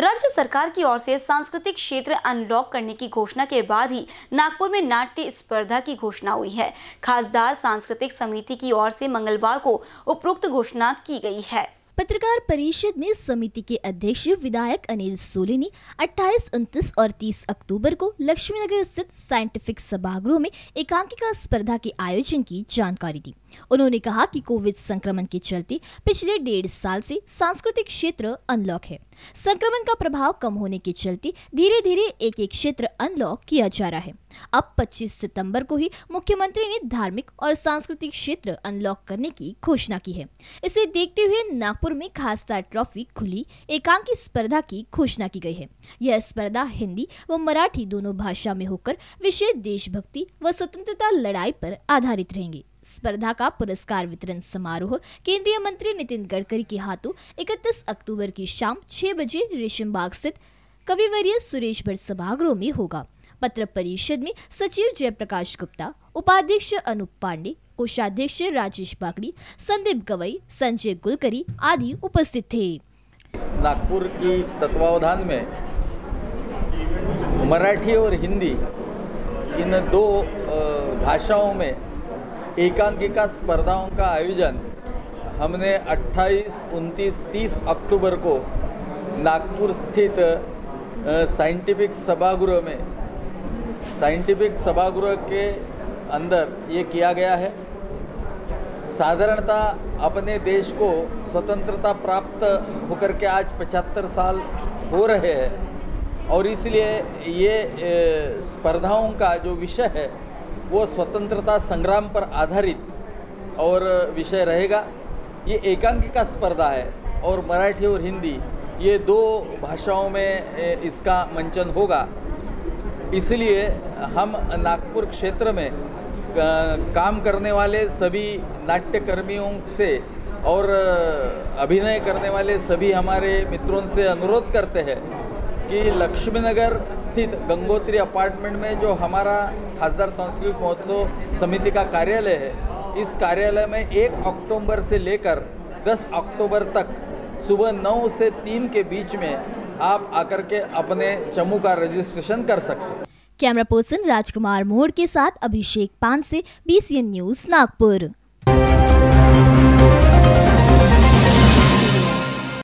राज्य सरकार की ओर से सांस्कृतिक क्षेत्र अनलॉक करने की घोषणा के बाद ही नागपुर में नाट्य स्पर्धा की घोषणा हुई है। खासदार सांस्कृतिक समिति की ओर से मंगलवार को उपरोक्त घोषणा की गई है। पत्रकार परिषद में समिति के अध्यक्ष विधायक अनिल सोले ने 28, 29 और 30 अक्टूबर को लक्ष्मीनगर स्थित साइंटिफिक सभागृह में एकांकिका स्पर्धा के आयोजन की जानकारी दी। उन्होंने कहा कि कोविड संक्रमण के चलते पिछले डेढ़ साल से सांस्कृतिक क्षेत्र अनलॉक है। संक्रमण का प्रभाव कम होने के चलते धीरे धीरे एक एक क्षेत्र अनलॉक किया जा रहा है। अब 25 सितंबर को ही मुख्यमंत्री ने धार्मिक और सांस्कृतिक क्षेत्र अनलॉक करने की घोषणा की है। इसे देखते हुए नागपुर में खासदार ट्रॉफी खुली, एकांकी स्पर्धा की घोषणा की गई है। यह स्पर्धा हिंदी व मराठी दोनों भाषा में होकर विषय देशभक्ति व स्वतंत्रता लड़ाई पर आधारित रहेंगे। स्पर्धा का पुरस्कार वितरण समारोह केंद्रीय मंत्री नितिन गडकरी के हाथों 31 अक्टूबर की शाम 6 बजे रेशम बाग स्थित कविवर्य सुरेश भट्ट सभागृह में होगा। पत्र परिषद में सचिव जयप्रकाश गुप्ता, उपाध्यक्ष अनूप पांडे कोषाध्यक्ष राजेश बागड़ी संदीप गवई संजय गुलकरी आदि उपस्थित थे। नागपुर की तत्वावधान में मराठी और हिंदी इन दो भाषाओं में एकांकिका स्पर्धाओं का आयोजन हमने 28, 29, 30 अक्टूबर को नागपुर स्थित साइंटिफिक सभागृह में साइंटिफिक सभागृह के अंदर ये किया गया है। साधारणतः अपने देश को स्वतंत्रता प्राप्त होकर के आज 75 साल हो रहे हैं और इसलिए ये स्पर्धाओं का जो विषय है, वो स्वतंत्रता संग्राम पर आधारित और विषय रहेगा। ये एकांकिका स्पर्धा है और मराठी और हिंदी, ये दो भाषाओं में इसका मंचन होगा। इसलिए हम नागपुर क्षेत्र में काम करने वाले सभी नाट्यकर्मियों से और अभिनय करने वाले सभी हमारे मित्रों से अनुरोध करते हैं कि लक्ष्मीनगर स्थित गंगोत्री अपार्टमेंट में जो हमारा खासदार सांस्कृतिक महोत्सव समिति का कार्यालय है, इस कार्यालय में एक अक्टूबर से लेकर 10 अक्टूबर तक सुबह 9 से 3 के बीच में आप आकर के अपने चमू का रजिस्ट्रेशन कर सकते हैं। कैमरा पर्सन राजकुमार मोड़ के साथ अभिषेक पान से बीसीएन न्यूज़ नागपुर।